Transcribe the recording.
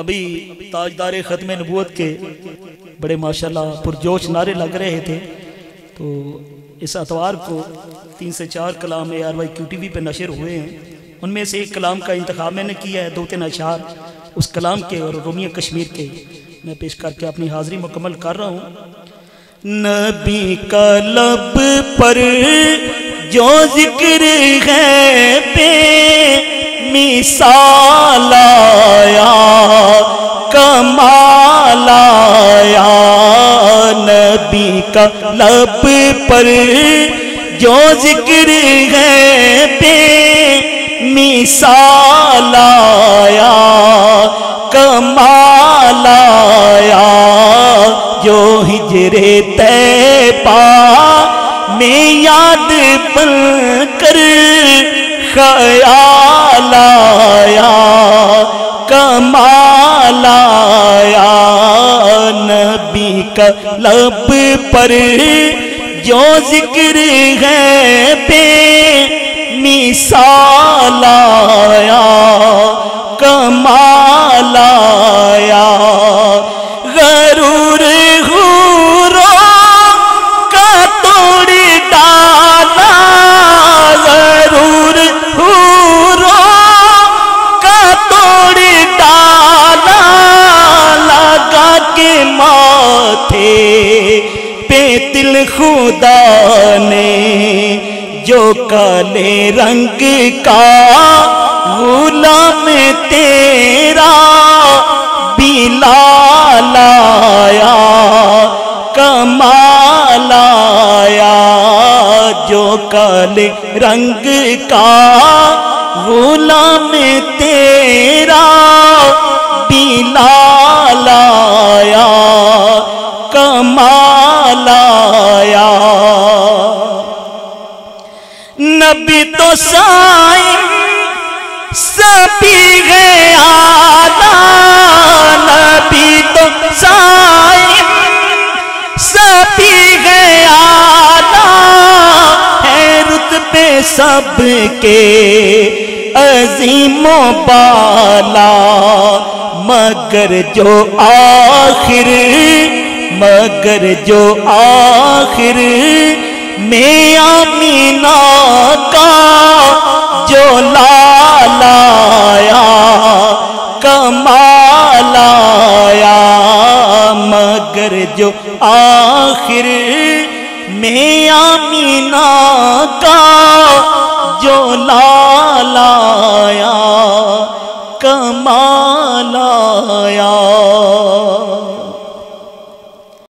अभी ताजदार ख़त्म नबूत के बड़े माशाल्लाह पुरजोश नारे लग रहे थे। तो इस अतवार को तीन से चार कलाम A R Y Q T V पर नशर हुए हैं। उनमें से एक कलाम का इंतखब मैंने किया है दो तीन अशार उस कलाम के और रोमिया कश्मीर के। मैं पेश करके अपनी हाजिरी मुकम्मल कर रहा हूँ। नबी का लब पर जो ज़िक्र है पे, मिसाल नबी का लब पर जो ज़िक्र है पे मिसाल आया, कमाल आया। जो हिजरे तैपा में याद बन कर ख्याल आया, कमाल आया नबी का लब पर जो ज़िक्र है पे मिसाल तिल खुदा ने, जो काले रंग का गुलाम तेरा बिलाल आया कमाल आया जो काले रंग का गुलाम तेरा बिलाल नबी तो साई, सभी गया नबी तो साई, सभी गया है रुतबे सबके अजीमों बाला, मगर जो आखिर, मगर जो आखिर में आमीना का जो लालाया, कमाल आया, मगर जो आखिर में आमीना का जो लालाया, कमाल आया।